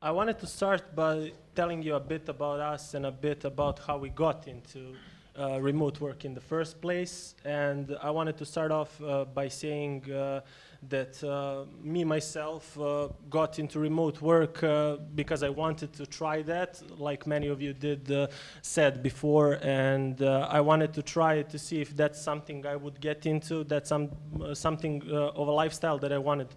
I wanted to start by telling you a bit about us and a bit about how we got into uh, remote work in the first place. And I wanted to start off uh, by saying uh, that uh, me myself uh, got into remote work uh, because I wanted to try that, like many of you did said before, and I wanted to try to see if that's something I would get into, that's some, something of a lifestyle that I wanted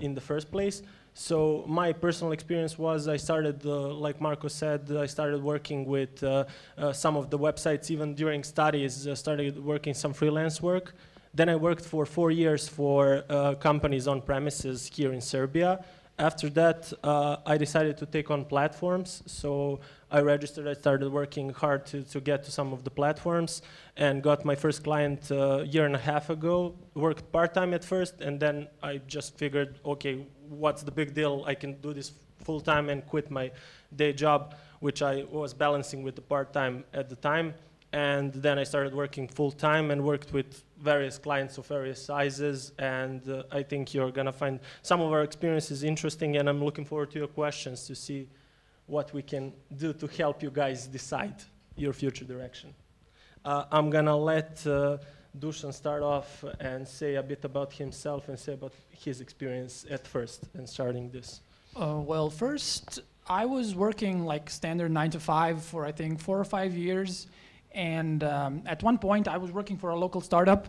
in the first place. So my personal experience was I started, uh, like Marco said, I started working with uh, uh, some of the websites even during studies. I started working some freelance work. Then I worked for four years for uh, companies on premises here in Serbia. After that, uh, I decided to take on platforms. So I registered, I started working hard to, to get to some of the platforms and got my first client a year and a half ago. Worked part time at first, and then I just figured, okay, what's the big deal? I can do this full time and quit my day job, which I was balancing with the part time at the time and then I started working full time and worked with various clients of various sizes. And uh, I think you're gonna find some of our experiences interesting, and I'm looking forward to your questions to see what we can do to help you guys decide your future direction. Uh, I'm gonna let uh, Dusan start off and say a bit about himself and say about his experience at first and starting this. Uh, well, first, I was working like standard nine to five for I think four or five years. And um, at one point, I was working for a local startup.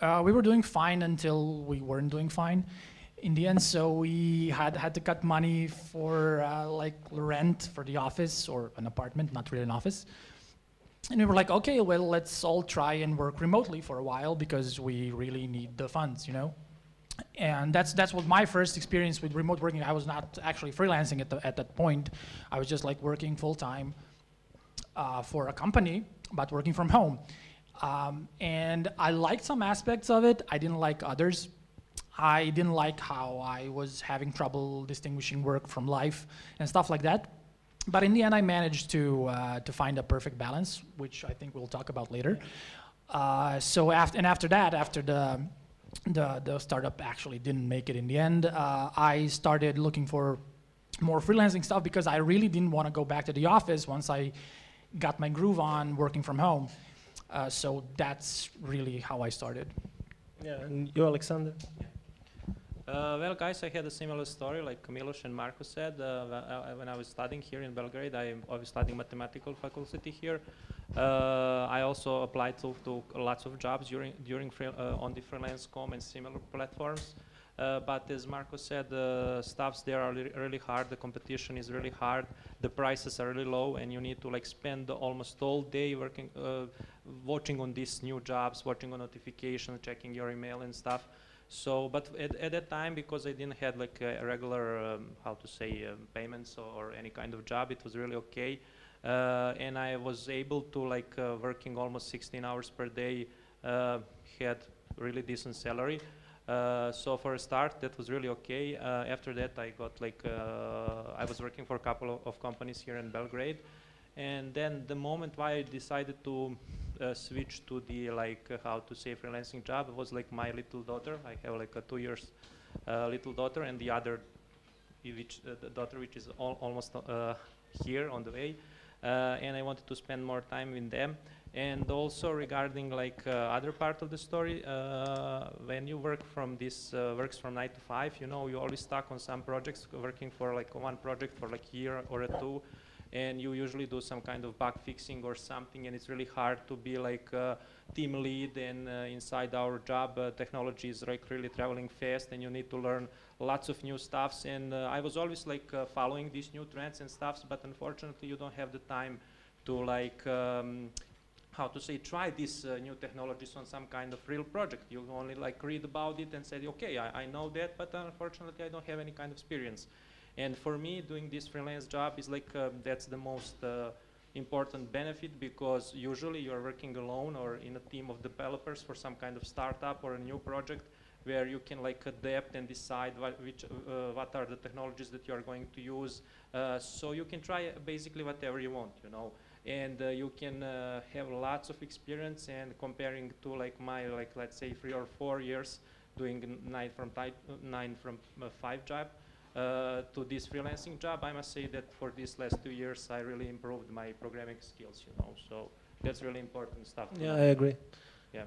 Uh, we were doing fine until we weren't doing fine. In the end, so we had had to cut money for uh, like rent for the office or an apartment, not really an office. And we were like, okay, well, let's all try and work remotely for a while because we really need the funds, you know. And that's that's what my first experience with remote working. I was not actually freelancing at the, at that point. I was just like working full time uh, for a company, but working from home. Um, and I liked some aspects of it. I didn't like others. I didn't like how I was having trouble distinguishing work from life and stuff like that. But in the end, I managed to uh, to find a perfect balance, which I think we'll talk about later. Uh, so after and after that, after the the, the startup actually didn't make it in the end, uh, I started looking for more freelancing stuff because I really didn't want to go back to the office once I got my groove on working from home. Uh, so that's really how I started. Yeah, and you, Alexander? Uh, well, guys, I had a similar story like Milos and Marco said. Uh, when I was studying here in Belgrade, I, was studying mathematical faculty here. Uh, I also applied to, to, lots of jobs during, during uh, on the freelance.com and similar platforms. Uh, but as Marco said, the uh, stuffs there are really hard. The competition is really hard. The prices are really low, and you need to like spend almost all day working, uh, watching on these new jobs, watching on notifications, checking your email and stuff. So, but at, at that time, because I didn't have like a regular, um, how to say, um, payments or, any kind of job, it was really okay. Uh, and I was able to like uh, working almost 16 hours per day, uh, had really decent salary. Uh, so for a start, that was really okay. Uh, after that, I got like uh, I was working for a couple of, of, companies here in Belgrade, and then the moment why I decided to switch to the like uh, how to say freelancing job was like my little daughter. I have like a two years little daughter, and the other which the daughter which is al almost here on the way, and I wanted to spend more time with them. And also regarding like uh, other part of the story, uh, when you work from this uh, works from nine to five, you know, you always stuck on some projects, working for like one project for like a year or a two, and you usually do some kind of bug fixing or something, and it's really hard to be like a team lead. And uh, inside our job, uh, technology is like really traveling fast, and you need to learn lots of new stuffs. And uh, I was always like following these new trends and stuffs, but unfortunately, you don't have the time to like um, how to say, try these uh, new technologies on some kind of real project. You only like read about it and say, okay, I, I, know that, but unfortunately I don't have any kind of experience. And for me, doing this freelance job is like, uh, that's the most uh, important benefit because usually you're working alone or in a team of developers for some kind of startup or a new project where you can like adapt and decide what, which, uh, what are the technologies that you are going to use. Uh, so you can try basically whatever you want, you know and uh, you can uh, have lots of experience and comparing to like my like let's say three or four years doing nine from type nine from uh, five job uh, to this freelancing job, I must say that for these last two years, I really improved my programming skills, you know, so that's really important stuff. Yeah, know. I agree. Yeah.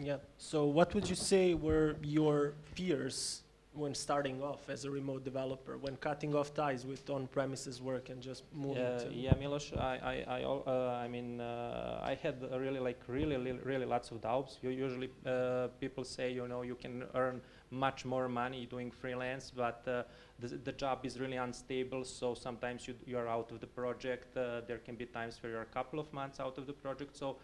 Yeah. So, what would you say were your fears when starting off as a remote developer, when cutting off ties with on-premises work and just moving Yeah, to? yeah, Milos, I, I, I, al- uh, I mean, uh, I had uh, really, like, really, really, really lots of doubts. You usually, uh, people say, you know, you can earn much more money doing freelance, but uh, the, the job is really unstable. So sometimes you, you are out of the project. Uh, there can be times where you're a couple of months out of the project. So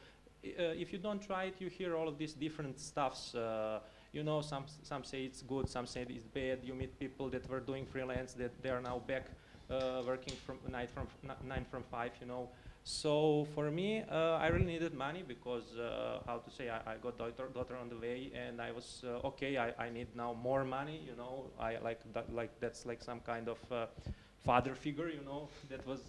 uh, if you don't try it, you hear all of these different stuffs. Uh, you know, some some say it's good, some say it's bad. You meet people that were doing freelance that they are now back uh, working from night from nine from five. You know, so for me, uh, I really needed money because uh, how to say I, I got daughter daughter on the way, and I was uh, okay. I, I need now more money. You know, I like that like that's like some kind of uh, father figure. You know, that was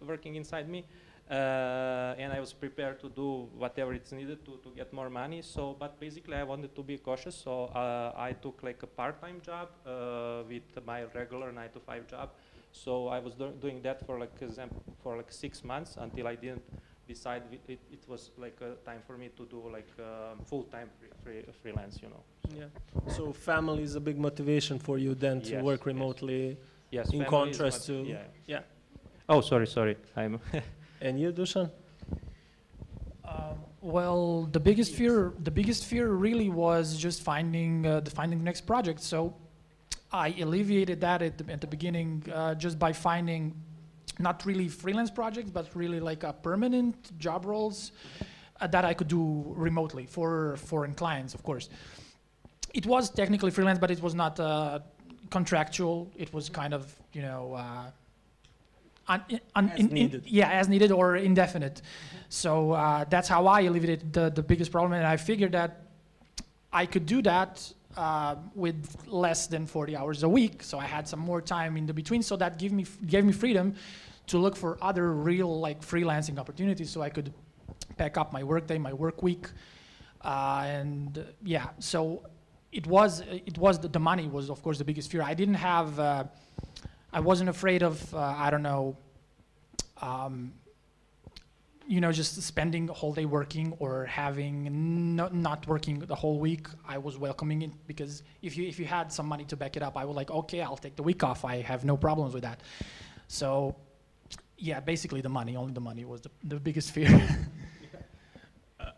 working inside me. Uh, and I was prepared to do whatever it's needed to, to get more money. So, but basically, I wanted to be cautious. So uh, I took like a part-time job with my regular nine to five job. So I was do- doing that for like example for like six months until I didn't decide it, it was like a time for me to do like um, full-time free, free, freelance. You know. Yeah. So, family is a big motivation for you then to Yes, work remotely. Yes. In contrast to- yeah. yeah. Oh, sorry, sorry. I'm. And you, Dushan? Um, well, the biggest fear, the biggest fear really was just finding uh, the finding the next project. So I alleviated that at the, at the beginning uh, just by finding not really freelance projects, but really like a permanent job roles uh, that I could do remotely for foreign clients, of course. It was technically freelance, but it was not uh, contractual. It was kind of you know. Uh, un, un, As needed. yeah, as needed or indefinite. So uh, that's how I alleviated the, the biggest problem, and I figured that I could do that uh, with less than 40 hours a week. So I had some more time in the between. So that gave me gave me freedom to look for other real like freelancing opportunities. So I could pack up my workday, my work week, uh, and yeah. So it was it was the, the money was of course the biggest fear. I didn't have. Uh, I wasn't afraid of uh, I don't know. Um, you know, just spending a whole day working or having no, not working the whole week, I was welcoming it because if you if you had some money to back it up, I was like, okay, I'll take the week off. I have no problems with that. So, yeah, basically the money, only the money was the, the biggest fear.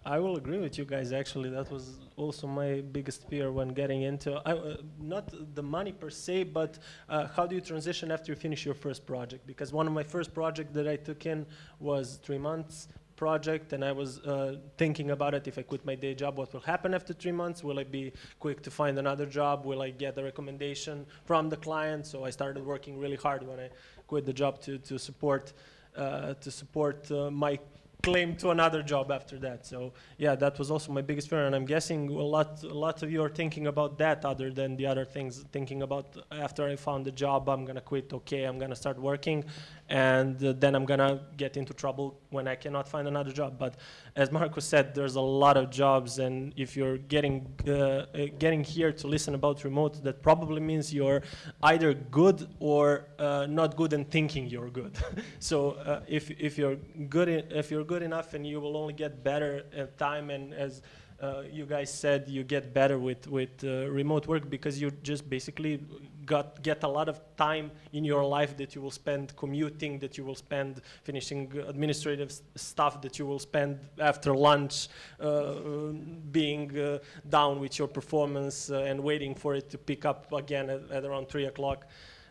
I will agree with you guys. Actually, that was also my biggest fear when getting into I, uh, not the money per se, but uh, how do you transition after you finish your first project? Because one of my first projects that I took in was three months project, and I was uh, thinking about it. If I quit my day job, what will happen after three months? Will I be quick to find another job? Will I get a recommendation from the client? So I started working really hard when I quit the job to to support uh, to support uh, my claim to another job after that. So yeah, that was also my biggest fear, and I'm guessing a lot, a lot of you are thinking about that other than the other things. Thinking about after I found the job, I'm gonna quit. Okay, I'm gonna start working, and uh, then I'm gonna get into trouble when I cannot find another job. But as Marco said, there's a lot of jobs, and if you're getting uh, uh, getting here to listen about remote, that probably means you're either good or uh, not good and thinking you're good. so uh, if if you're good if you're good enough and you will only get better at time and as uh, you guys said you get better with with remote work because you just basically got get a lot of time in your life that you will spend commuting that you will spend finishing administrative stuff that you will spend after lunch uh, being uh, down with your performance uh, and waiting for it to pick up again at, at around three o'clock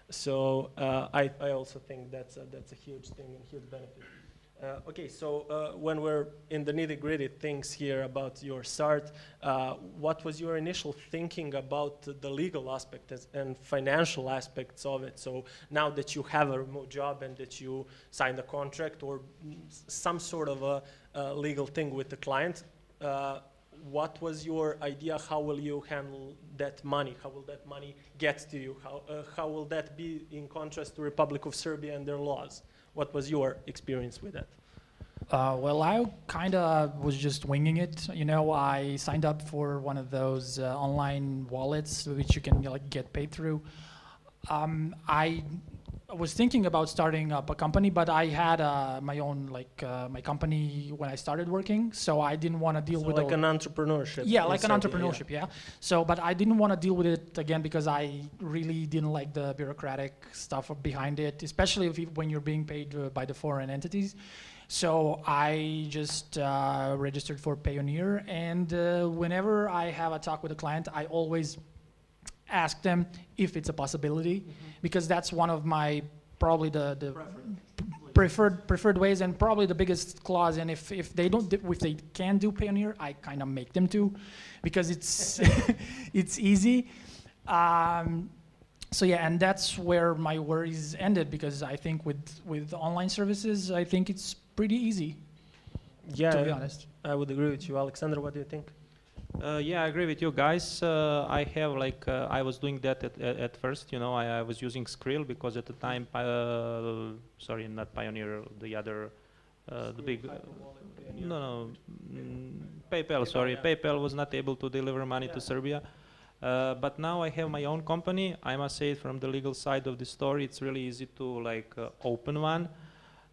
so uh, I, I also think that's a, that's a huge thing and huge benefit. Uh, okay, so uh, when we're in the nitty gritty things here about your start, uh, what was your initial thinking about the legal aspect as- and financial aspects of it? So now that you have a remote job and that you signed a contract or some sort of a, uh legal thing with the client, uh, what was your idea? How will you handle that money? How will that money get to you? How, uh, how will that be in contrast to Republic of Serbia and their laws? What was your experience with that? Uh, well, I kind of was just winging it. You know, I signed up for one of those uh, online wallets which you can like get paid through. Um, I was thinking about starting up a company, but I had uh, my own like uh, my company when I started working, so I didn't want to deal So with like an entrepreneurship. yeah, like an Serbia, yeah. entrepreneurship, yeah. So, but I didn't want to deal with it again because I really didn't like the bureaucratic stuff behind it, especially if you, when you're being paid uh, by the foreign entities. So I just uh, registered for Payoneer, and uh, whenever I have a talk with a client, I always ask them if it's a possibility, because that's one of my probably the, the preferred preferred ways and probably the biggest clause. And if, if they don't if they can do Payoneer I kind of make them to because it's it's easy. Um, so yeah and that's where my worries ended because I think with with online services I think it's pretty easy Yeah, to be honest. I would agree with you. Alexander, what do you think? Uh, yeah, I agree with you guys. Uh, I have like uh, I was doing that at, at, at first. You know, I, I was using Skrill because at the time, uh, sorry, not Payoneer, the other, uh, the big, no, no, mm, PayPal. Sorry. PayPal was not able to deliver money to Serbia. Uh, but now I have my own company. I must say, from the legal side of the story, it's really easy to like uh, open one.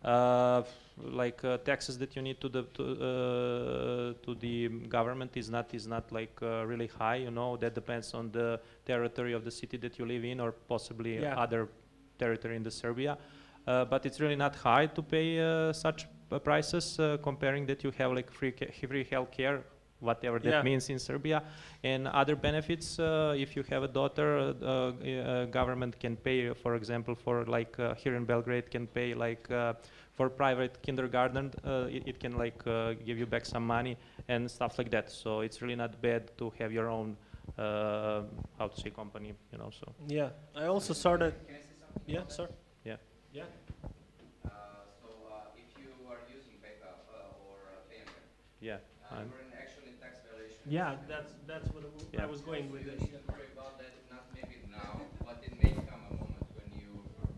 Uh, like uh, taxes that you need to the to, uh, to the government is not is not like uh, really high. You know that depends on the territory of the city that you live in, or possibly Yeah. other territory in the Serbia. Uh, but it's really not high to pay uh, such prices uh, comparing that you have like free ca- free healthcare whatever that Yeah. means in Serbia and other benefits uh, if you have a daughter uh, uh, government can pay for example for like uh, here in Belgrade can pay like uh, for private kindergarten uh, it, it can like uh, give you back some money and stuff like that so it's really not bad to have your own uh, how to say company you know so Yeah, I also started. Yeah, sir. Yeah. Yeah. Uh, so uh, if you are using PayPal uh, or uh, yeah I'm- you're in actually tax violation. Yeah, that's that's what Yeah. I was going with You this. worry about that, not maybe now, but it may come a moment when you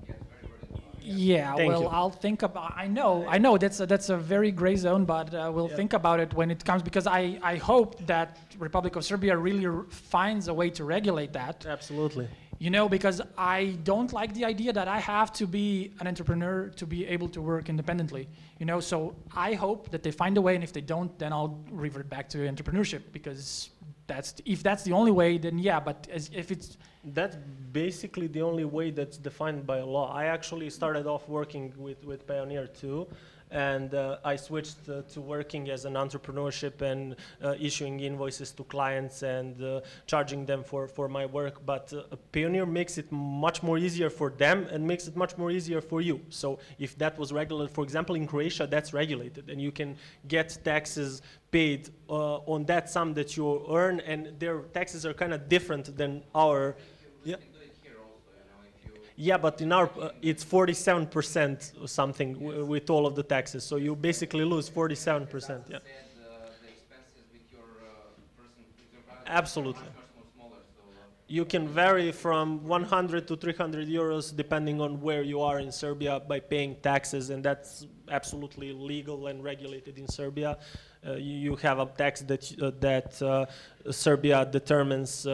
get very burdened. Yeah, Thank well, you. I'll think about. I know, I know that's a, that's a very gray zone, but uh, we'll Yeah. think about it when it comes because I, I hope that Republic of Serbia really r- finds a way to regulate that. Absolutely. You know, because I don't like the idea that I have to be an entrepreneur to be able to work independently. You know, so I hope that they find a way, and if they don't, then I'll revert back to entrepreneurship because that's if that's the only way, then yeah. But if it's That's basically the only way that's defined by law. I actually started off working with, with Payoneer too, and uh, I switched uh, to working as an entrepreneurship and uh, issuing invoices to clients and uh, charging them for, for my work. But uh, Payoneer makes it much more easier for them and makes it much more easier for you. So if that was regulated, for example, in Croatia, that's regulated, and you can get taxes paid uh, on that sum that you earn, and their taxes are kind of different than our. Yeah. can do it here also, you know, if you. Yeah, but in our, uh, it's 47% or something w- with all of the taxes. So you basically lose 47%. Yeah. Said, uh, the expenses with your uh, person, with your private are Absolutely. Much, much more smaller, so. Uh, You can vary from 100 to 300 euros depending on where you are in Serbia by paying taxes, and that's absolutely legal and regulated in Serbia. Uh, you, have a tax that uh, that uh, Serbia determines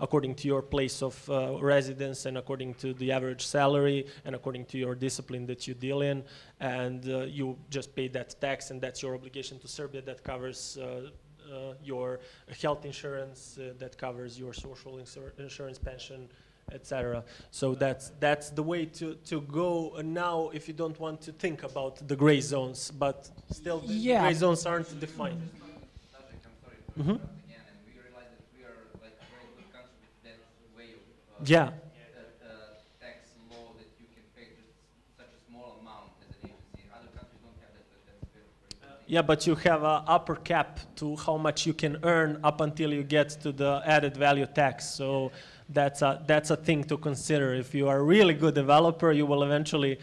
according to your place of residence and according to the average salary and according to your discipline that you deal in, and you just pay that tax, and that's your obligation to Serbia that covers. Your health insurance that covers your social insur- insurance, pension, etc. So that's that's the way to to go uh, now if you don't want to think about the gray zones, but still the, the Yeah. gray zones aren't defined. subject, I'm sorry to interrupt again, and we realize that we are like a very good country with that way of. Uh, Yeah, uh, uh, tax law that you can pay just such a small amount as an agency. Other countries don't have that, but that's very, very good. thing. yeah, but you have a upper cap to how much you can earn up until you get to the added value tax. So that's a that's a thing to consider. If you are a really good developer, you will eventually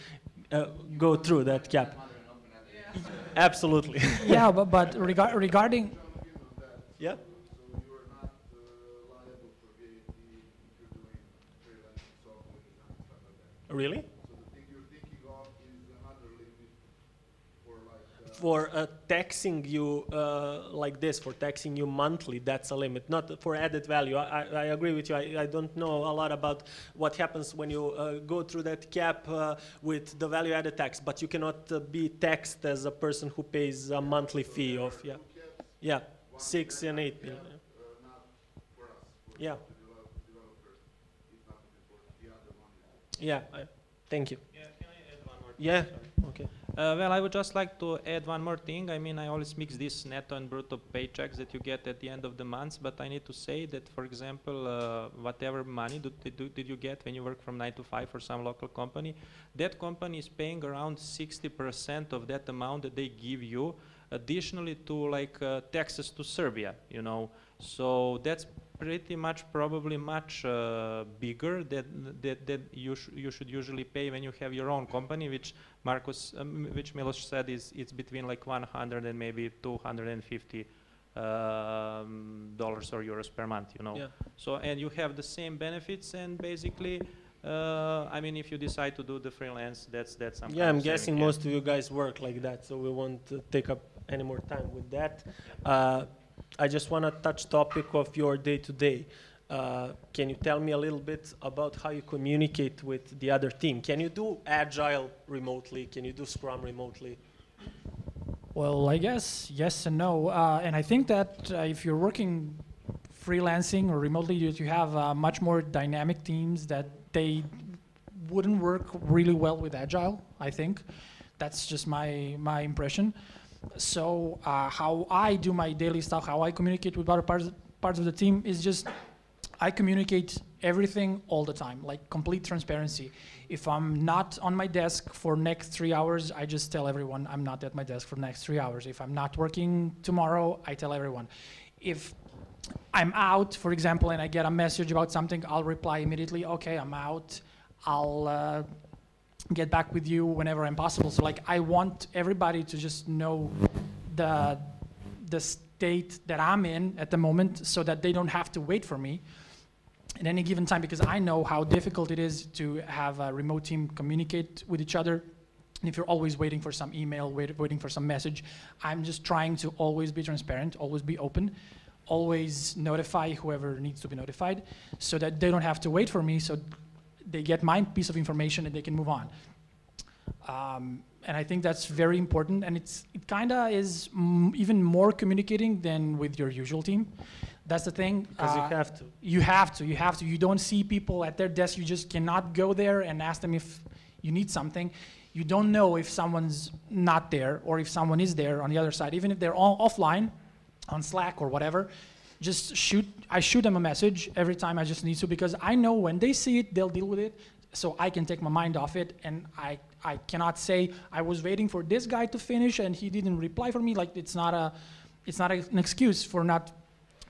uh, go through that gap. Mother and open other agency. Absolutely. yeah, but, but regar- regarding yeah. So you are not uh, liable for VAT if you're doing freelancing software design, stuff like that. Really? So the thing you're thinking of is another limit for. Uh, taxing you uh, like this, for taxing you monthly, that's a limit, not for added value. I, I, I agree with you. I, I don't know a lot about what happens when you uh, go through that cap uh, with the value added tax, but you cannot uh, be taxed as a person who pays a monthly fee of, yeah, yeah, six and eight million. Uh, not for us, for Yeah, the develop- developers, it's not important, the other one is. yeah, I, thank you. Yeah, can I add one more? Yeah. Uh, well, I would just like to add one more thing. I mean, I always mix this netto and brutto paychecks that you get at the end of the month, but I need to say that, for example, uh, whatever money did, did you get when you work from 9 to 5 for some local company, that company is paying around 60% of that amount that they give you additionally to like uh, taxes to Serbia, you know. So that's pretty much probably much uh, bigger that, that, that you, sh- you should usually pay when you have your own company, which Marcus, um, which Milos said is it's between like 100 and maybe 250 um, dollars or euros per month, you know. Yeah. So and you have the same benefits and basically, uh, I mean, if you decide to do the freelance, that's that's some. Yeah, I'm guessing most of you guys work like that, so we won't uh, take up any more time with that. Uh, I just want to touch topic of your day-to-day. Uh, can you tell me a little bit about how you communicate with the other team? Can you do Agile remotely? Can you do Scrum remotely? Well, I guess yes and no. Uh, and I think that uh, if you're working freelancing or remotely, you, you have uh, much more dynamic teams that they wouldn't work really well with agile. I think that's just my my impression. So uh, how I do my daily stuff, how I communicate with other parts parts of the team is just I communicate everything all the time, like complete transparency. If I'm not on my desk for next three hours, I just tell everyone I'm not at my desk for next three hours. If I'm not working tomorrow, I tell everyone. If I'm out, for example, and I get a message about something, I'll reply immediately. Okay, I'm out. I'll uh, get back with you whenever I'm possible. So like I want everybody to just know the the state that I'm in at the moment, so that they don't have to wait for me at any given time because I know how difficult it is to have a remote team communicate with each other. And if you're always waiting for some email, wait, waiting for some message, I'm just trying to always be transparent, always be open, always notify whoever needs to be notified so that they don't have to wait for me so they get my piece of information and they can move on. Um, and I think that's very important, and it's it kind of is even more communicating than with your usual team. That's the thing. Because uh, you have to. you have to. You have to. You don't see people at their desk. You just cannot go there and ask them if you need something. You don't know if someone's not there or if someone is there on the other side. Even if they're all offline, on Slack or whatever, just shoot. I shoot them a message every time I just need to because I know when they see it, they'll deal with it. So I can take my mind off it, and I I cannot say I was waiting for this guy to finish and he didn't reply for me. Like it's not a, it's not an excuse for not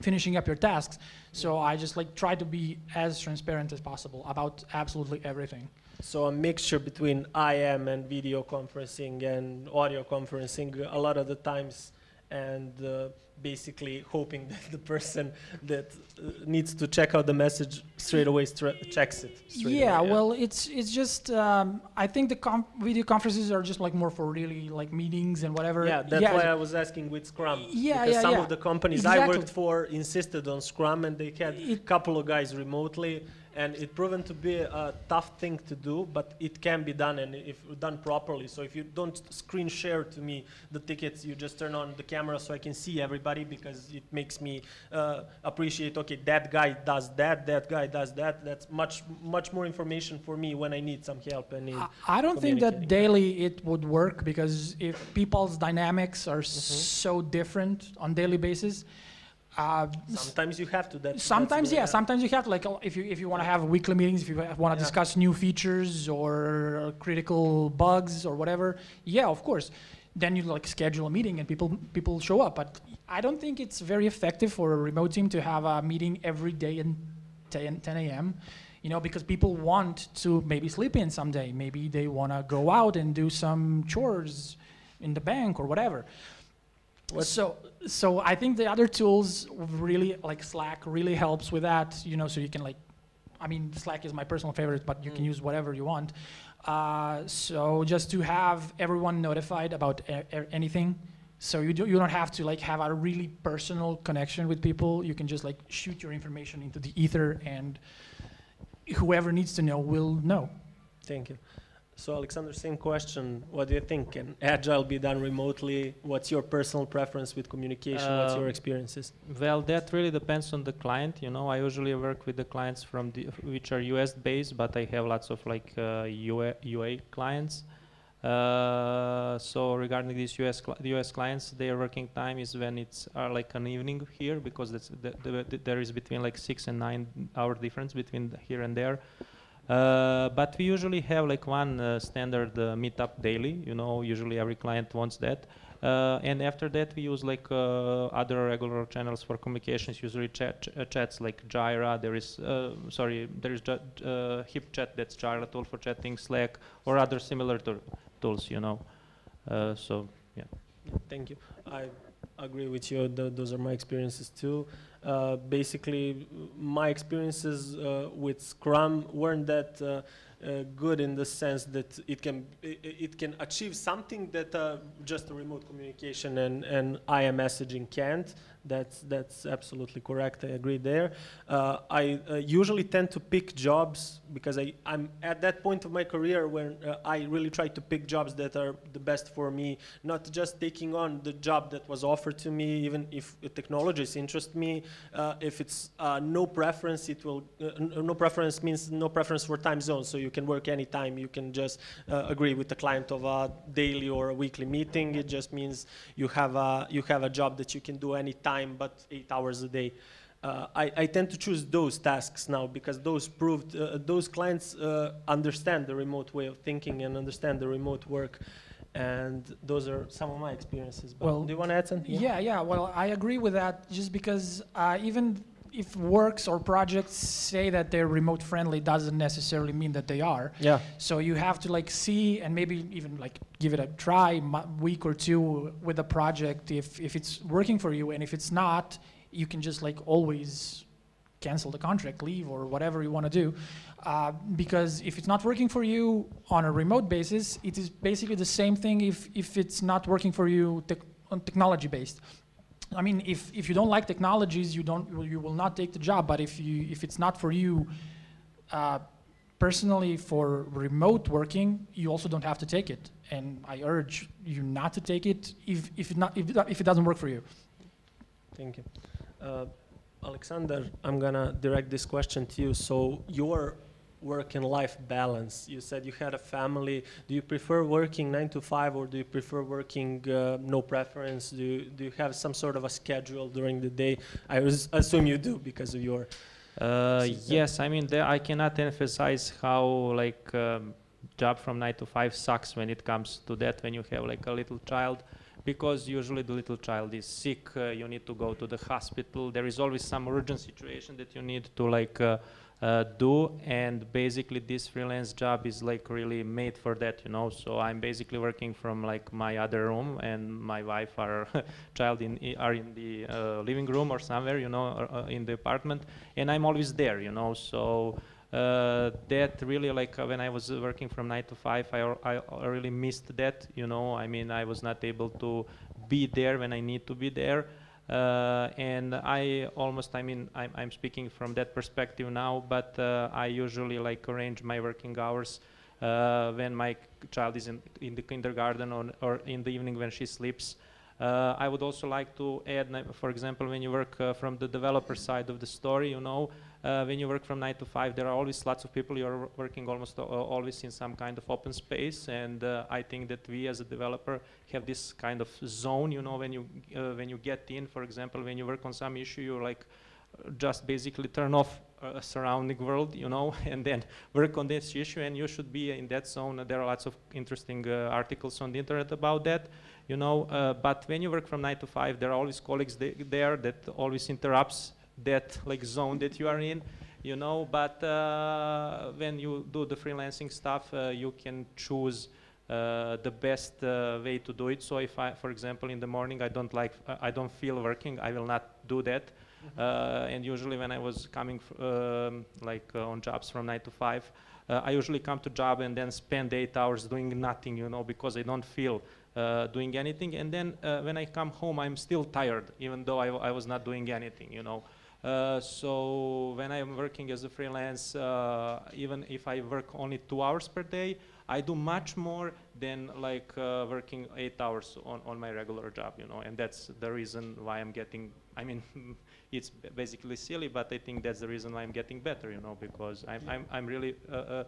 finishing up your tasks. So I just like try to be as transparent as possible about absolutely everything. So a mixture between IM and video conferencing and audio conferencing a lot of the times, and uh, basically hoping that the person that uh, needs to check out the message straight away stra- checks it. straight Yeah, away, well, it's it's just um, I think the com- video conferences are just like more for really like meetings and whatever. Yeah, that's why I was asking with Scrum. Yeah, because yeah, some yeah. of the companies I worked for insisted on Scrum, and they had a couple of guys remotely, and it proven to be a tough thing to do, but it can be done, and if done properly. So if you don't screen share to me the tickets, you just turn on the camera so I can see everybody, because it makes me uh, appreciate. Okay, that guy does that, that guy does that. That's much much more information for me when I need some help and need. I, I don't think that daily it would work because if people's dynamics are Mm-hmm. so different on daily basis. Uh, Sometimes you have to. That's, Sometimes, yeah. Sometimes you have to like uh, if you if you want to have weekly meetings, if you want to Yeah. discuss new features or critical bugs or whatever. Yeah, of course. Then you like schedule a meeting and people people show up. But I don't think it's very effective for a remote team to have a meeting every day at 10, 10 a.m. You know, because people want to maybe sleep in someday. Maybe they want to go out and do some chores in the bank or whatever. So, so I think the other tools really, like Slack, really helps with that. You know, so you can like I mean, Slack is my personal favorite, but you can Mm. use whatever you want. Uh, so just to have everyone notified about a- a- anything, so you do, you don't have to like have a really personal connection with people. You can just like shoot your information into the ether, and whoever needs to know will know. Thank you. So, Alexander, same question. What do you think? Can Agile be done remotely? What's your personal preference with communication? What's your Um, experiences? Well, that really depends on the client. You know, I usually work with the clients from the which are US based, but I have lots of like uh, UA, UA clients. Uh, so regarding these US cli- the US clients, their working time is when it's uh, like an evening here because that's the, the, the, there is between like six and nine hour difference between here and there. Uh, but we usually have like one uh, standard uh, meetup daily. You know, usually every client wants that. Uh, and after that, we use like uh, other regular channels for communications, usually chat, ch- uh, chats like Jira. There is, sorry, there is HipChat, that's Jira tool for chatting, Slack, or other similar tool tools, you know. So, yeah. Thank you. I agree with you. Th- those are my experiences too. Uh, basically, my experiences uh, with Scrum weren't that uh, uh, good in the sense that it can i- i- it can achieve something that uh, just remote communication and and IM messaging can't. That's that's absolutely correct. I agree there. Uh, I uh, usually tend to pick jobs because I, I'm at that point of my career where uh, I really try to pick jobs that are the best for me, not just taking on the job that was offered to me, even if technologies interest me. Uh, if it's uh, no preference, it will, uh, no preference means no preference for time zone, so you can work anytime. You can just agree with the client of a daily or a weekly meeting. It just means you have a, you have a job that you can do anytime, but eight hours a day. Uh, I, I tend to choose those tasks now because those proved uh, those clients uh, understand the remote way of thinking and understand the remote work, and those are some of my experiences. But Well, do you want to add something? Yeah, yeah. Well, I agree with that. Just because uh, even if works or projects say that they're remote friendly, doesn't necessarily mean that they are. Yeah. So you have to like see and maybe even like give it a try, week or two with a project if if it's working for you, and if it's not, you can just like always cancel the contract, leave, or whatever you want to do. Uh, because if it's not working for you on a remote basis, it is basically the same thing if if it's not working for you tech on technology based. I mean, if, if you don't like technologies, you don't you will not take the job. But if you if it's not for you, uh, personally for remote working, you also don't have to take it. And I urge you not to take it if if not if, if it doesn't work for you. Thank you. Uh, Alexander, I'm gonna direct this question to you. So your work and life balance, you said you had a family. Do you prefer working nine to five or do you prefer working uh, no preference? Do you, do you have some sort of a schedule during the day? I assume you do because of your, Uh, yes, I mean, there, I cannot emphasize how like um, job from nine to five sucks when it comes to that. When you have like a little child, because usually the little child is sick, uh, you need to go to the hospital. There is always some urgent situation that you need to like uh, uh, do, and basically this freelance job is like really made for that, you know. So I'm basically working from like my other room, and my wife or child in are in the uh, living room or somewhere, you know, or, uh, in the apartment and I'm always there, you know. So uh, that really, like uh, when I was working from nine to five, I, al- I really missed that, you know. I mean, I was not able to be there when I need to be there. Uh, and I almost, I mean, I'm, I'm speaking from that perspective now, but uh, I usually like arrange my working hours uh, when my child is in, in the kindergarten or, or in the evening when she sleeps. Uh, I would also like to add, for example, when you work uh, from the developer side of the story, you know, uh, when you work from nine to five, there are always lots of people. You're working almost uh, always in some kind of open space, and uh, I think that we as a developer have this kind of zone. You know, when you uh, when you get in, for example, when you work on some issue, you like uh, just basically turn off a surrounding world, you know, and then work on this issue. And you should be in that zone. There are lots of interesting uh, articles on the internet about that you know. Uh, but when you work from nine to five, there are always colleagues th- there that always interrupts that like zone that you are in, you know. But uh, when you do the freelancing stuff, uh, you can choose. Uh, the best uh, way to do it. So if I, for example, in the morning I don't like, I don't feel working, I will not do that. Uh, and usually when I was coming um, like uh, on jobs from nine to five, uh, I usually come to job and then spend eight hours doing nothing, you know, because I don't feel uh, doing anything. And then uh, when I come home, I'm still tired, even though I was not doing anything, you know. Uh, so when I'm working as a freelance, uh, even if I work only two hours per day, I do much more than like uh, working eight hours on, on my regular job, you know, and that's the reason why I'm getting. I mean, it's basically silly, but I think that's the reason why I'm getting better, you know, because I'm I'm, I'm really uh, uh,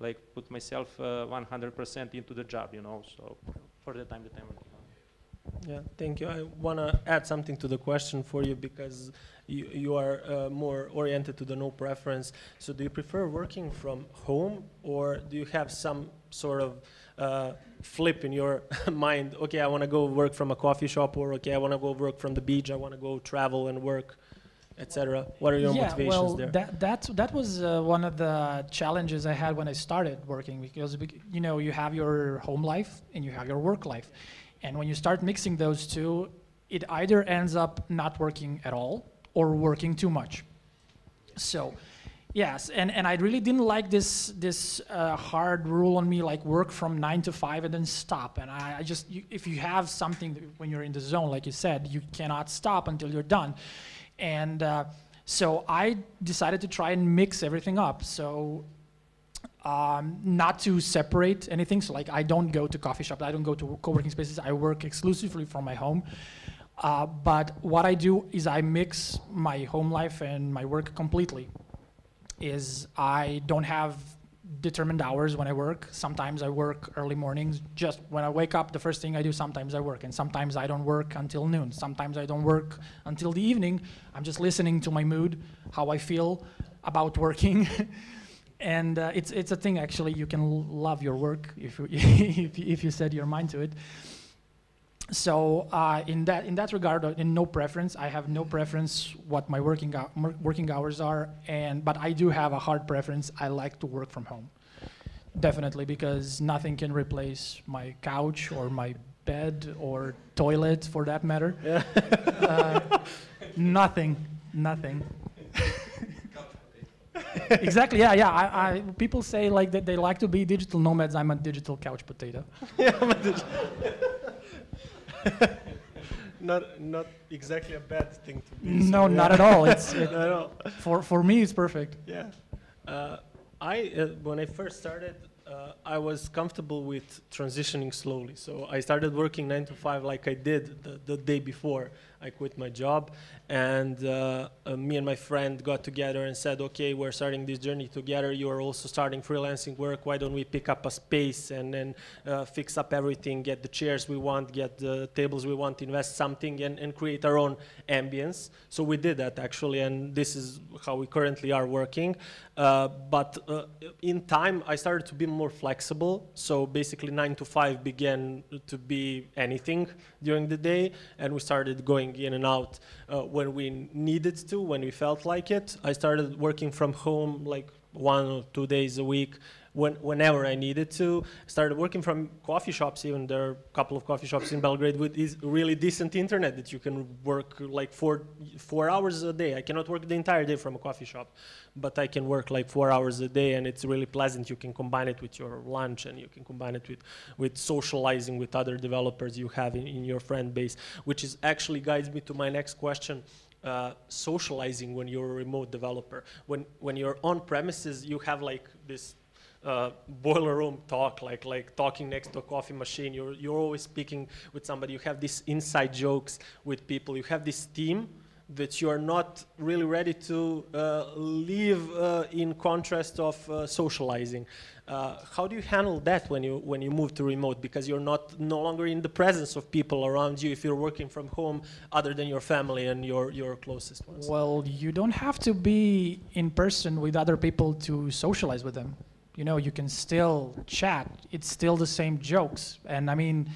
like put myself uh, 100% into the job, you know, so for the time that I'm working. Yeah, thank you. I want to add something to the question for you because you, you are uh, more oriented to the no preference. So, do you prefer working from home or do you have some sort of uh, flip in your mind? Okay, I want to go work from a coffee shop, or okay, I want to go work from the beach, I want to go travel and work, etc. What are your yeah, motivations well, there? that that that was uh, one of the challenges I had when I started working because you know you have your home life and you have your work life, and when you start mixing those two, it either ends up not working at all or working too much. So, yes, and, and I really didn't like this this uh, hard rule on me like work from nine to five and then stop. And I, I just you, if you have something when you're in the zone, like you said, you cannot stop until you're done. And uh, so I decided to try and mix everything up. So um, not to separate anything. So like I don't go to coffee shops, I don't go to co-working spaces. I work exclusively from my home. Uh, but what I do is I mix my home life and my work completely. Is I don't have determined hours when I work. Sometimes I work early mornings. Just when I wake up, the first thing I do. Sometimes I work, and sometimes I don't work until noon. Sometimes I don't work until the evening. I'm just listening to my mood, how I feel about working. and uh, it's it's a thing actually. You can l- love your work if you, if you, if you set your mind to it. So uh, in that in that regard, uh, in no preference, I have no preference what my working working hours are, and but I do have a hard preference. I like to work from home, definitely because nothing can replace my couch or my bed or toilet for that matter. uh, nothing, nothing. exactly. Yeah, yeah. I, I people say like that they like to be digital nomads. I'm a digital couch potato. Yeah. not not exactly a bad thing to be. No, so, not at all. It's it, Not at all. for for me it's perfect. Yeah. Uh, I uh, when I first started, uh, I was comfortable with transitioning slowly. So I started working nine to five, like I did the, the day before I quit my job, and uh, uh, me and my friend got together and said, "Okay, we're starting this journey together. You are also starting freelancing work. Why don't we pick up a space and then uh, fix up everything, get the chairs we want, get the tables we want, invest something, and, and create our own ambience?" So we did that actually, and this is how we currently are working. Uh, but uh, in time, I started to be more flexible. So basically, nine to five began to be anything during the day, and we started going in and out uh, when we needed to, when we felt like it. I started working from home like one or two days a week. When, whenever I needed to, started working from coffee shops. Even there are a couple of coffee shops in Belgrade with really decent internet that you can work like four four hours a day. I cannot work the entire day from a coffee shop, but I can work like four hours a day, and it's really pleasant. You can combine it with your lunch, and you can combine it with with socializing with other developers you have in, in your friend base, which is actually guides me to my next question. Uh, socializing when you're a remote developer. When when you're on premises, you have like this uh, boiler room talk, like like talking next to a coffee machine. You're you're always speaking with somebody. You have these inside jokes with people. You have this team that you are not really ready to uh, leave uh, in contrast of uh, socializing. Uh, how do you handle that when you when you move to remote? Because you're not no longer in the presence of people around you if you're working from home, other than your family and your your closest ones. Well, you don't have to be in person with other people to socialize with them. You know, you can still chat. It's still the same jokes. And I mean,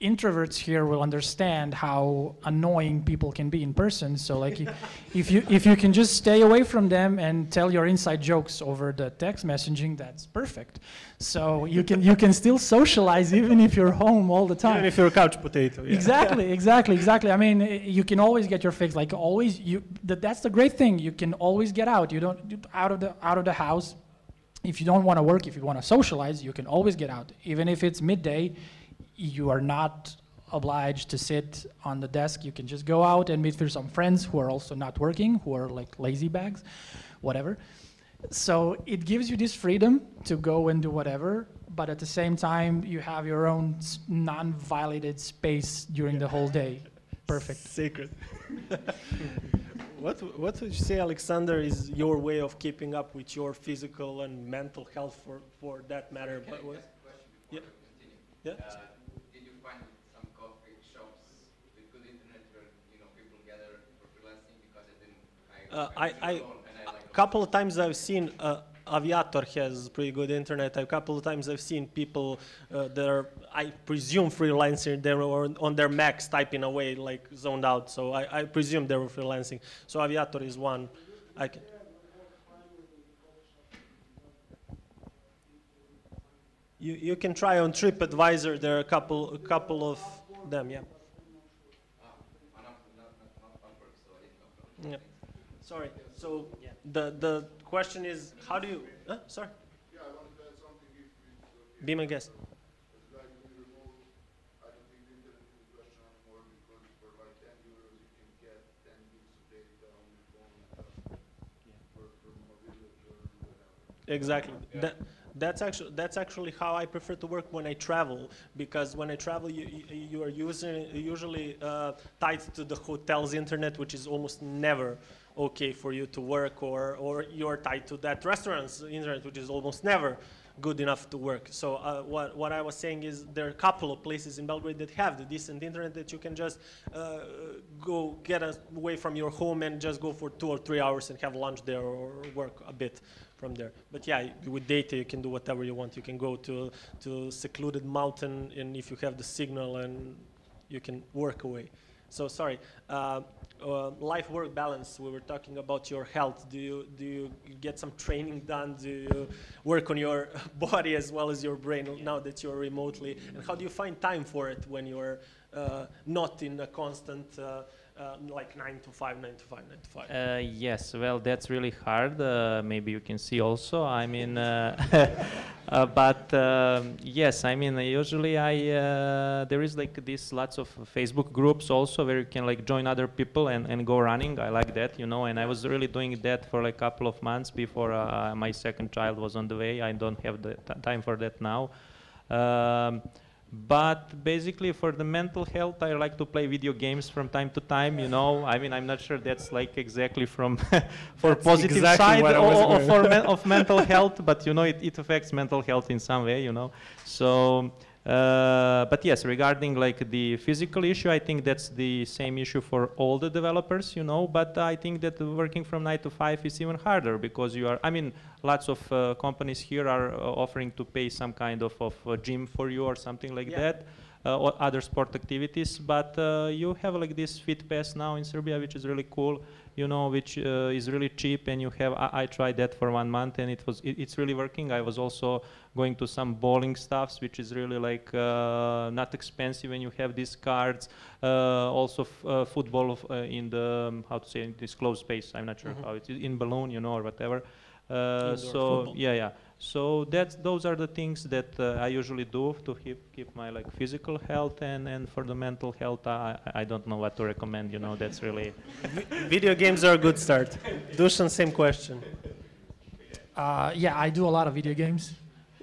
introverts here will understand how annoying people can be in person. So like if, you if you can just stay away from them and tell your inside jokes over the text messaging, that's perfect. So you can you can still socialize even if you're home all the time. Even if you're a couch potato. Yeah. Exactly, exactly, exactly. I mean, you can always get your fix. Like always, you. That, that's the great thing. You can always get out. You don't out of the out of the house. If you don't want to work, if you want to socialize, you can always get out. Even if it's midday, you are not obliged to sit on the desk. You can just go out and meet with some friends who are also not working, who are like lazy bags, whatever. So it gives you this freedom to go and do whatever, but at the same time, you have your own non-violated space during the whole day. Perfect. Sacred. what, w- what would you say, Aleksandar, is your way of keeping up with your physical and mental health for, for that matter? But what- ask a question before Yeah. we continue? Yeah. Uh, Did you find some coffee shops with good internet where, you know, people gather for freelancing? Because I didn't, I, Uh, I I- I- I like. A couple of times I've seen uh, Aviator has pretty good internet. A couple of times I've seen people uh, that are, I presume, freelancing. They were on their Macs typing away, like zoned out. So I, I presume they were freelancing. So Aviator is one. I can. You, you can try on TripAdvisor. There are a couple a couple of them. Yeah. Ah, Yeah. Sorry. So the the question is, how do you? Huh? Sorry. Yeah, I wanted to add something if it's, uh, Be my guest. as a guy doing remote, I don't think the internet is a question anymore because for like ten euros you can get ten gigs of data on your phone, for, from a village or whatever. Exactly. That, that's actually that's actually how I prefer to work when I travel because when I travel you you, you are using usually uh, tied to the hotel's internet, which is almost never okay for you to work, or or you're tied to that restaurant's internet, which is almost never good enough to work. So uh, what what I was saying is there are a couple of places in Belgrade that have the decent internet that you can just uh, go get away from your home and just go for two or three hours and have lunch there or work a bit from there. But yeah, with data you can do whatever you want. You can go to to secluded mountain, and if you have the signal, and you can work away. So sorry, uh, uh, life-work balance. We were talking about your health. Do you do you get some training done? Do you work on your body as well as your brain now that you're remotely? And how do you find time for it when you're uh, not in a constant uh, uh, like nine to five, nine to five, nine to five? Uh, yes, well, that's really hard. Uh, maybe you can see also. I mean, uh, uh, but um, yes, I mean, usually I there is like this lots of Facebook groups also where you can like join other people and, and go running. I like that, you know. And I was really doing that for like a couple of months before my second child was on the way. I don't have the time for that now. Um, but basically for the mental health i like to play video games from time to time you know? I mean i'm not sure that's like exactly from for That's positive exactly side what I o- was o- going- for men- of mental health but you know it, it affects mental health in some way you know? So uh, but yes regarding like the physical issue i think that's the same issue for all the developers you know but i think that working from 9 to 5 is even harder because you are i mean lots of uh, companies here are uh, offering to pay some kind of, of uh, gym for you or something like Yeah. that or other sport activities but uh, you have like this FitPass now in serbia which is really cool you know which uh, is really cheap and you have I, I tried that for one month and it was it, it's really working i was also going to some bowling stuffs which is really like uh, not expensive when you have these cards uh, also f- uh, football of, uh, in the um, how to say in this closed space i'm not sure Mhm. how it is in balloon you know or whatever uh, so football. yeah yeah so that's those are the things that uh, i usually do to keep keep my like physical health and and for the mental health i i I don't know what to recommend you know that's really video games are a good start. Dušan, same question. Uh, yeah, I do a lot of video games,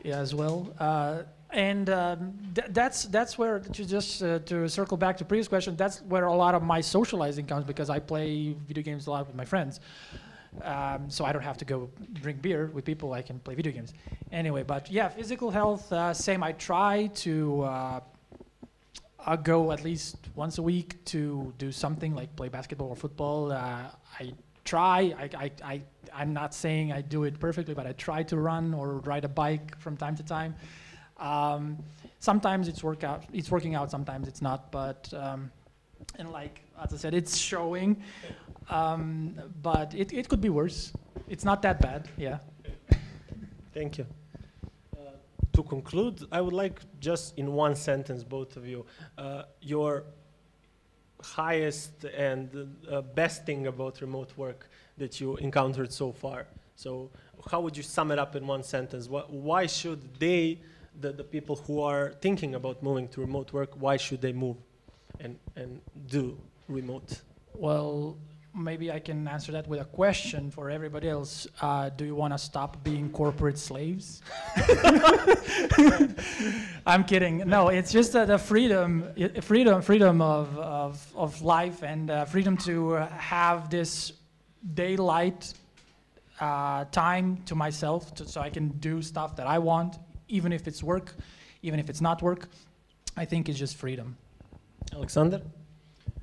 yeah, as well. Uh, and um, th- that's that's where to just uh, to circle back to previous question. That's where a lot of my socializing comes because I play video games a lot with my friends. Um, so I don't have to go drink beer with people. I can play video games. Anyway, but yeah, physical health. Uh, same. I try to. Uh, go at least once a week to do something like play basketball or football. Uh, I try. I, I, I, I'm not saying I do it perfectly, but I try to run or ride a bike from time to time. Um, sometimes it's work out, it's working out, sometimes it's not, but, um, and like, as I said, it's showing, um, but it, it could be worse. It's not that bad, yeah. Thank you. Uh, to conclude, I would like just in one sentence, both of you, uh, your highest and uh, best thing about remote work that you encountered so far. So, how would you sum it up in one sentence? Wh- why should they, the, the people who are thinking about moving to remote work, why should they move and, and do remote? Well, maybe I can answer that with a question for everybody else. Uh, do you want to stop being corporate slaves? I'm kidding. No, it's just uh, the freedom, freedom, freedom of, of, of life and uh, freedom to have this daylight uh, time to myself to, so I can do stuff that I want, even if it's work, even if it's not work. I think it's just freedom. Aleksandar?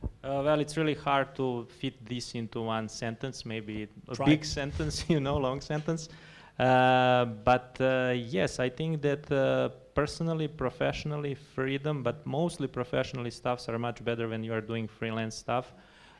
Uh, well, it's really hard to fit this into one sentence, maybe a Try. big sentence, you know, long sentence. Uh, but uh, yes, I think that uh, personally, professionally, freedom, but mostly professionally stuffs are much better when you are doing freelance stuff.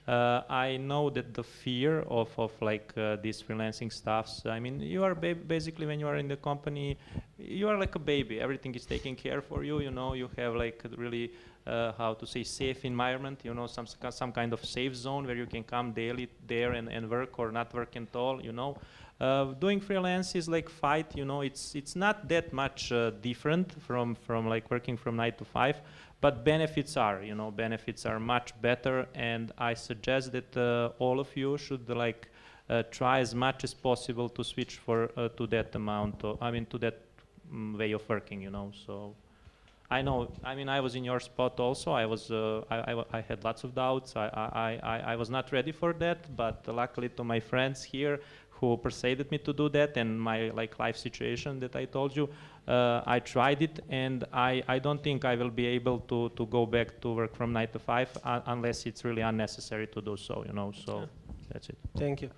Uh, I know that the fear of, of like uh, these freelancing stuffs, I mean, you are ba- basically when you are in the company, you are like a baby. Everything is taken care for you, you know, you have like really uh, how to say safe environment you know some some kind of safe zone where you can come daily there and, and work or not work at all you know. Uh, doing freelance is like fight you know it's it's not that much uh, different from from like working from 9 to 5 but benefits are you know benefits are much better. And i suggest that uh, all of you should like uh, try as much as possible to switch for uh, to that amount of, i mean to that mm, way of working you know so I know. I mean, I was in your spot also. I was. Uh, I, I, I had lots of doubts. I, I, I, I was not ready for that. But luckily, to my friends here who persuaded me to do that, and my like life situation that I told you, uh, I tried it, and I, I don't think I will be able to, to go back to work from nine to five uh, unless it's really unnecessary to do so. You know. So that's it. Thank you.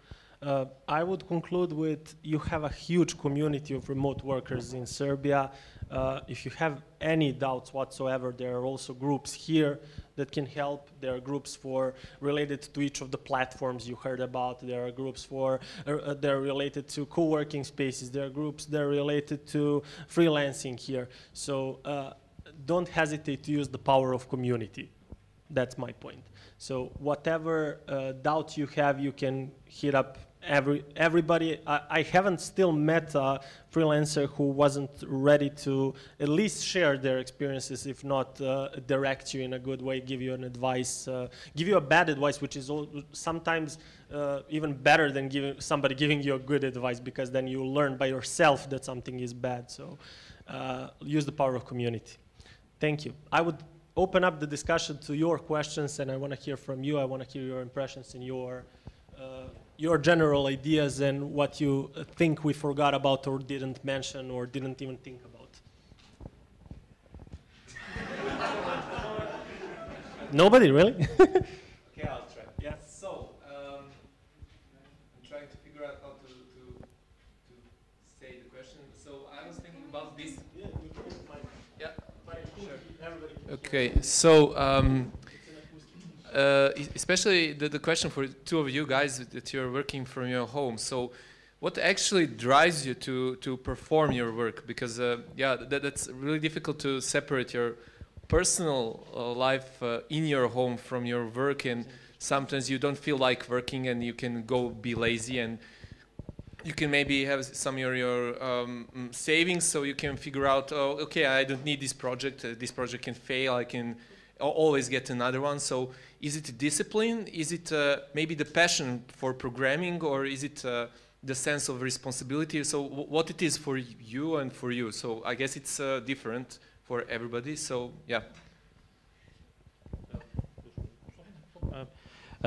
Uh, I would conclude with you have a huge community of remote workers in Serbia. Uh, if you have any doubts whatsoever, there are also groups here that can help. There are groups for related to each of the platforms you heard about. There are groups for uh, uh, they're related to co-working spaces. There are groups that are related to freelancing here. So uh, don't hesitate to use the power of community. That's my point. So whatever uh, doubt you have, you can hit up every everybody. I, I haven't still met a freelancer who wasn't ready to at least share their experiences, if not uh, direct you in a good way, give you an advice, uh, give you a bad advice, which is all, sometimes uh, even better than giving somebody giving you a good advice, because then you learn by yourself that something is bad. So uh, use the power of community. Thank you. I would open up the discussion to your questions, and I want to hear from you. I want to hear your impressions and your uh, your general ideas and what you uh, think we forgot about or didn't mention or didn't even think about. Nobody really? Okay, I'll try. Yes. So, um, I'm trying to figure out how to, to, to say the question. So, I was thinking about this. Yeah. yeah. Sure. Okay, so, um, uh, especially the, the question for two of you guys that you're working from your home. So, what actually drives you to, to perform your work? Because, uh, yeah, that, that's really difficult to separate your personal uh, life uh, in your home from your work and sometimes you don't feel like working and you can go be lazy and you can maybe have some of your, your um, savings so you can figure out oh okay i don't need this project uh, this project can fail i can always get another one. So is it discipline? Is it uh, maybe the passion for programming or is it uh, the sense of responsibility? So what it is for you and for you. So i guess it's uh, different for everybody. So yeah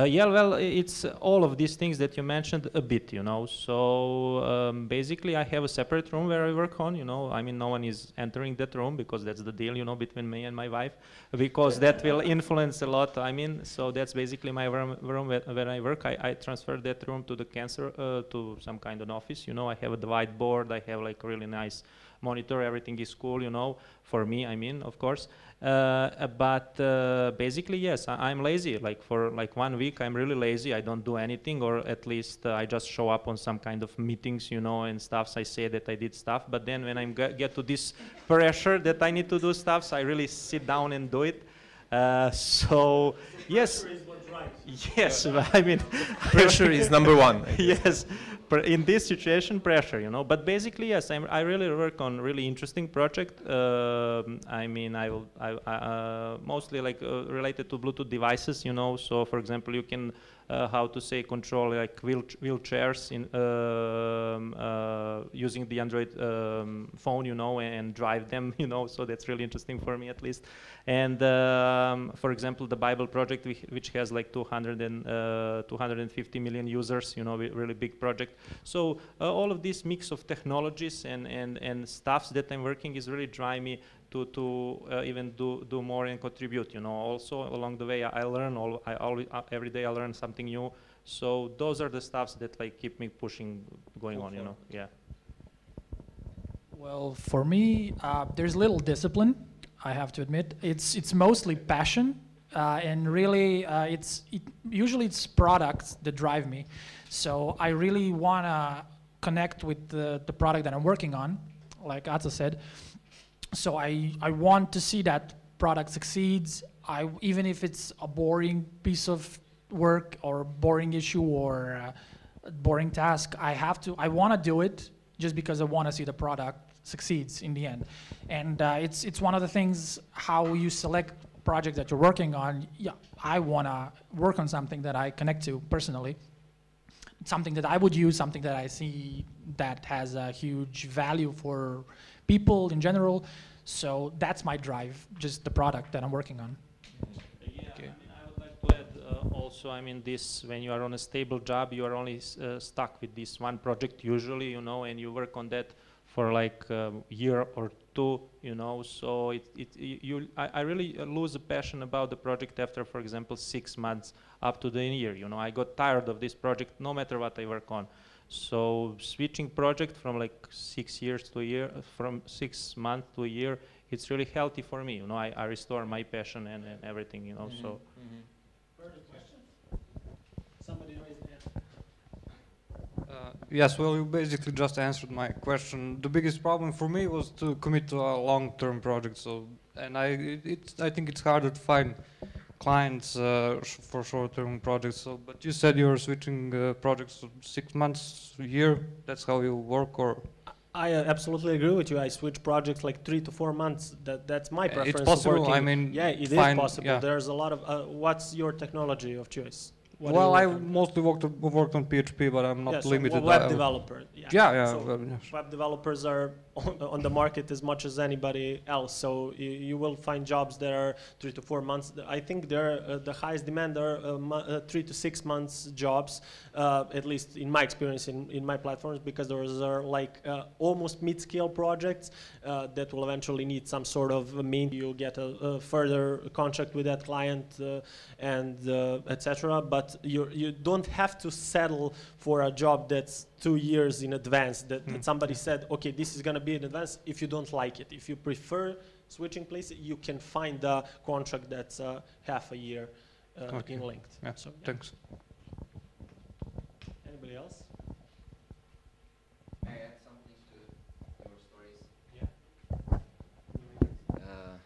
yeah, well, it's all of these things that you mentioned a bit, you know. So um, basically, I have a separate room where I work on, you know. I mean, no one is entering that room because that's the deal, you know, between me and my wife, because that will influence a lot. I mean, so that's basically my room, room where, where I work. I, I transferred that room to the cancer, uh, to some kind of office, you know. I have a whiteboard. I have like really nice monitor, everything is cool, you know, for me, I mean, of course. Uh, but uh, basically, yes, I, I'm lazy. Like for like one week, I'm really lazy. I don't do anything, or at least uh, I just show up on some kind of meetings, you know, and stuffs. I say that I did stuff, but then when I get to this pressure that I need to do stuff, so I really sit down and do it. Uh, so yes, yes, I mean, Pressure is number one. Yes pr- in this situation pressure you know? But basically yes I'm, i really work on really interesting project. Um, i mean i will I, uh, mostly like uh, related to bluetooth devices you know? So for example you can uh, how to say control like wheel wheelchairs in um, uh, using the android um, phone you know and drive them you know so that's really interesting for me at least. And um, for example the bible project which, has like 200 and, uh, 250 million users you know re- really big project. So uh, all of this mix of technologies and, and, and stuffs that i'm working is really drive me to, to uh, even do, do more and contribute you know also along the way i, I learn all i always uh, every day i learn something new so those are the stuffs that like keep me pushing going on you know yeah Well, for me, uh, there's little discipline. I have to admit, it's it's mostly passion, uh, and really, uh, it's it, usually it's products that drive me. So I really wanna connect with the, the product that I'm working on, like Atza said. So I I want to see that product succeeds. I even if it's a boring piece of work or boring issue or uh, a boring task, I have to. I want to do it just because I want to see the product succeeds in the end. And uh, it's it's one of the things how you select project that you're working on. Yeah, I want to work on something that I connect to personally. Something that I would use, something that I see that has a huge value for people in general. So that's my drive, just the product that I'm working on. Okay. I would like to add uh, also, I mean, this, when you are on a stable job, you are only uh, stuck with this one project usually, you know, and you work on that for like a year or two, you know, so it, it, you, I, I really uh, lose a passion about the project after, for example, six months up to the year, you know, I got tired of this project no matter what I work on. So switching project from like six years to a year, from six months to a year, it's really healthy for me. You know, I, I restore my passion and, and everything. You know, so Somebody raised their hand. Uh, Yes, well, you basically just answered my question. The biggest problem for me was to commit to a long-term project. So, and I, it, it's, I think it's harder to find clients uh, for short-term projects. So, but you said you're switching uh, projects six months, a year. That's how you work, or I uh, absolutely agree with you. I switch projects like three to four months. That that's my Uh, it's preference. possible, I mean, yeah, it is fine, possible. yeah. There's a lot of. Uh, what's your technology of choice? What well, I mostly worked on, worked on PHP, but I'm not Yeah, so. Web I- developer. Yeah. Yeah. So yeah, web developers are on, on the market as much as anybody else. So you, you will find jobs that are three to four months. I think they're uh, the highest demand are uh, uh, three to six months jobs, uh, at least in my experience in, in my platforms, because those are like uh, almost mid-scale projects uh, that will eventually need some sort of a mean. You get a, a further contract with that client uh, and uh, etc. But you you don't have to settle for a job that's two years in advance. That, Hmm. that somebody said, okay, this is going to be in advance. If you don't like it, if you prefer switching places, you can find a contract that's uh, half a year uh, Okay. in length. yeah. So, yeah. Thanks. Anybody else? May I add something to your stories? Yeah. Uh,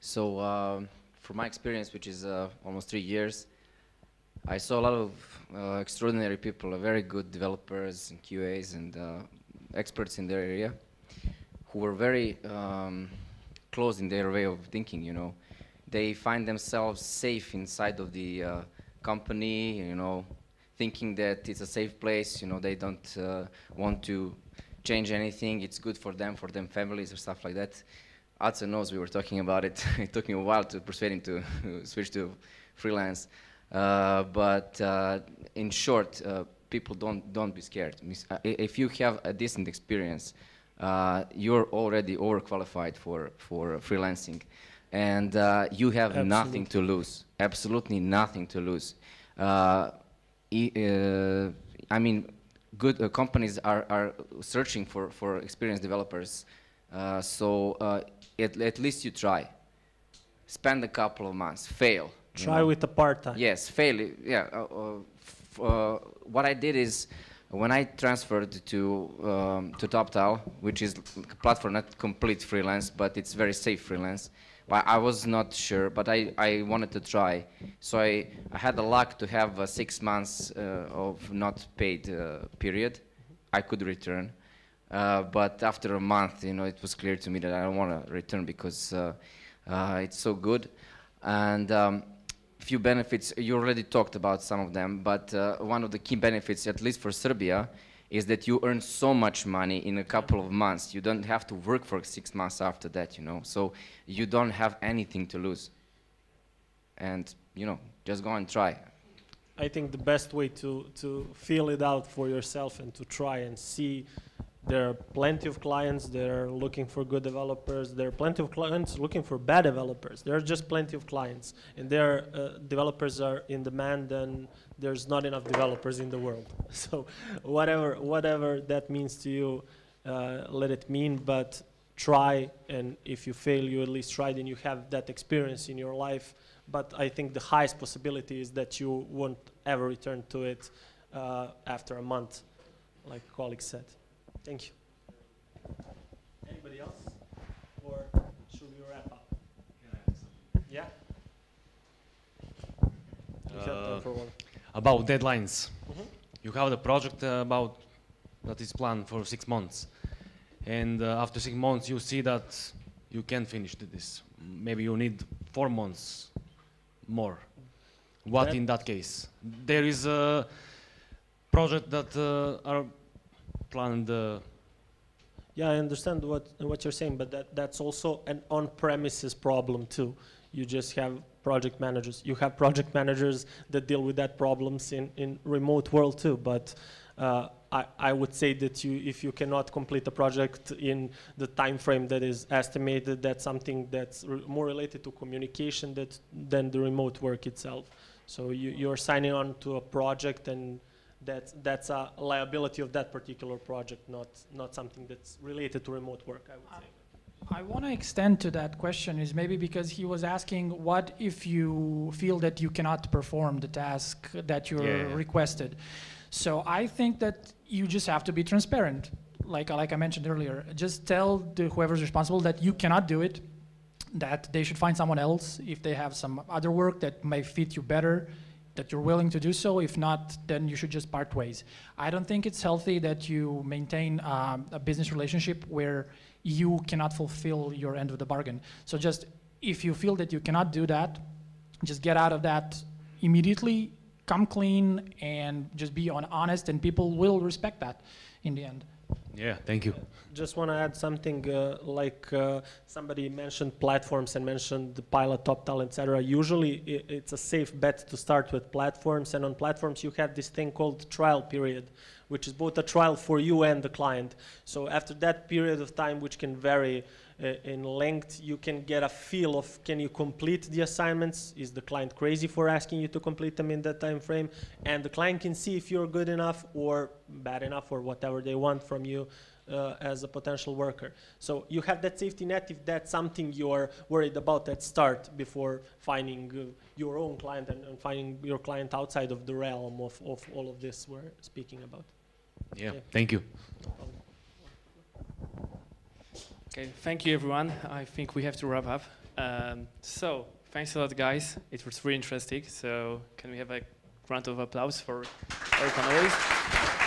so, um, from my experience, which is uh, almost three years, I saw a lot of uh, extraordinary people, uh, very good developers and QAs and uh, experts in their area, who were very um, close in their way of thinking. You know, they find themselves safe inside of the company. You know, thinking that it's a safe place. You know, they don't want to change anything. It's good for them, for them families or stuff like that. Atze knows we were talking about it. it took me a while to persuade him to switch to freelance. Uh, but uh, in short, uh, people don't don't be scared. If you have a decent experience, uh, you're already overqualified for for freelancing, and uh, you have nothing to lose. Absolutely nothing to lose. I- I mean, good uh, companies are, are searching for, for experienced developers. Uh, so uh, at, at least you try. Spend a couple of months, fail. Try know. with a part-time. Yes, fail. Yeah. Uh, uh, uh, what I did is when I transferred to um, to Toptal, which is a platform not complete freelance, but it's very safe freelance. But I was not sure, but I, I wanted to try. So I, I had the luck to have uh, six months uh, of not paid uh, period. I could return. Uh, but after a month, you know, it was clear to me that I don't want to return because uh, uh, it's so good. And um, few benefits, you already talked about some of them, but uh, one of the key benefits, at least for Serbia, is that you earn so much money in a couple of months. You don't have to work for six months after that, you know. So you don't have anything to lose. And, you know, just go and try. I think the best way to, to feel it out for yourself and to try and see there are plenty of clients that are looking for good developers. There are plenty of clients looking for bad developers. There are just plenty of clients, and their uh, developers are in demand, and there's not enough developers in the world. So, whatever whatever that means to you, uh, let it mean. But try, and if you fail, you at least tried, and you have that experience in your life but I think the highest possibility is that you won't ever return to it uh, after a month, like colleague said. Thank you. Anybody else? Or should we wrap up? Yeah? You have time Uh, about deadlines. Mhm. You have the project uh, about that is planned for six months, and uh, after six months you see that you can finish this. Maybe you need four months more. What That- in that case? There is a project that uh, are planned. Uh, Yeah, I understand what, what you're saying, but that, that's also an on-premises problem too. You just have project managers. You have project managers that deal with that problems in, in remote world too. But uh, I, I would say that you, if you cannot complete a project in the time frame that is estimated, that's something that's re- more related to communication that, than the remote work itself. So you, you're signing on to a project and that's, that's a liability of that particular project, not, not something that's related to remote work, I would say. I want to extend to that question is maybe because he was asking what if you feel that you cannot perform the task that you're Yeah, yeah. requested. So I think that you just have to be transparent. Like like I mentioned earlier, just tell the whoever's responsible that you cannot do it, that they should find someone else if they have some other work that may fit you better, that you're willing to do so. If not, then you should just part ways. I don't think it's healthy that you maintain um, a business relationship where you cannot fulfill your end of the bargain. So just if you feel that you cannot do that, just get out of that immediately, come clean, and just be on honest, and people will respect that in the end. Yeah, thank you. Just want to add something uh, like uh, somebody mentioned platforms and mentioned the pilot, top talent, etc. Usually it's a safe bet to start with platforms, and on platforms you have this thing called trial period, which is both a trial for you and the client. So after that period of time, which can vary uh, in length, you can get a feel of can you complete the assignments? Is the client crazy for asking you to complete them in that time frame? And the client can see if you're good enough or bad enough or whatever they want from you uh, as a potential worker. So you have that safety net if that's something you're worried about at start before finding uh, your own client and, and finding your client outside of the realm of, of all of this we're speaking about. Yeah, Yeah. thank you. Okay, thank you everyone. I think we have to wrap up. Um, so, thanks a lot, guys. It was really interesting. So, can we have a round of applause for Eric?